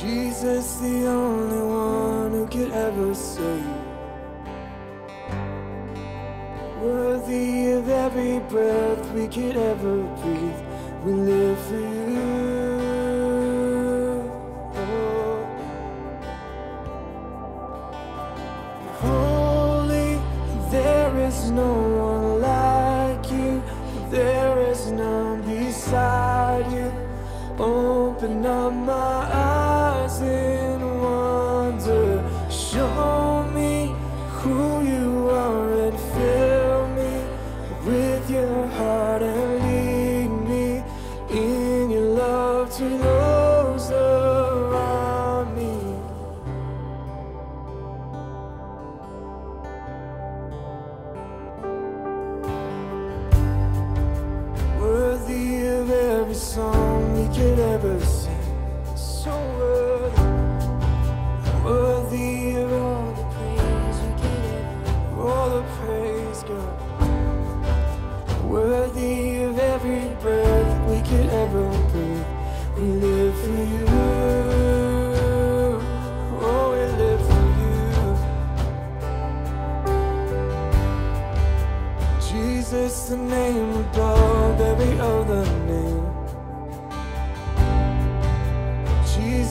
Jesus, the only one who could ever save. Worthy of every breath we could ever breathe. We live for you.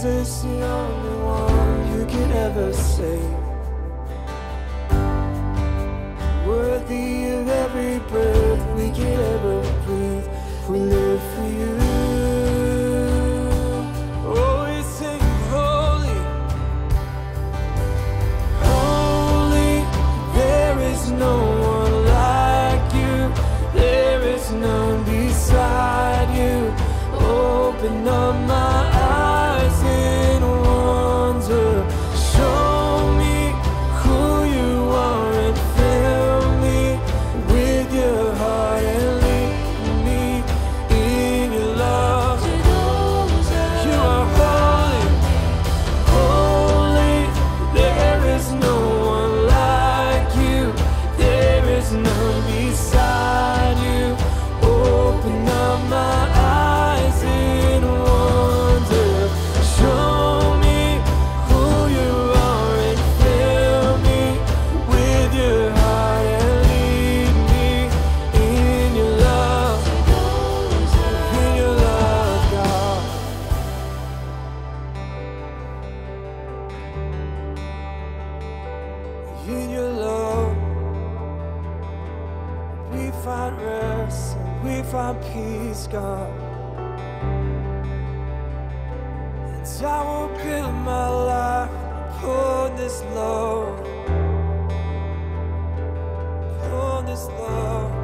Jesus, the only one you could ever save. Worthy of every breath we could ever breathe. We live for you. Oh, we sing holy. Holy, there is no one like you. There is none beside you. Open up in your love. We find rest and we find peace, God. And I will build my life upon this love, upon this love.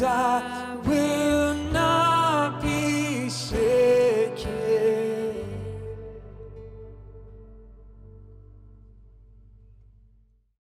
die.